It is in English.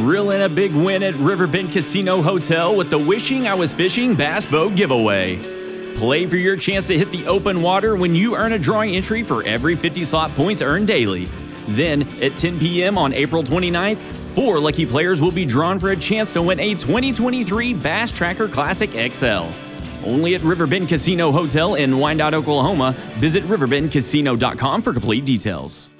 Reeling a big win at Riverbend Casino Hotel with the Wishing I Was Fishing Bass Boat Giveaway. Play for your chance to hit the open water when you earn a drawing entry for every 50 slot points earned daily. Then, at 10 p.m. on April 29th, four lucky players will be drawn for a chance to win a 2023 Bass Tracker Classic XL. Only at Riverbend Casino Hotel in Wyandotte, Oklahoma. Visit riverbendcasino.com for complete details.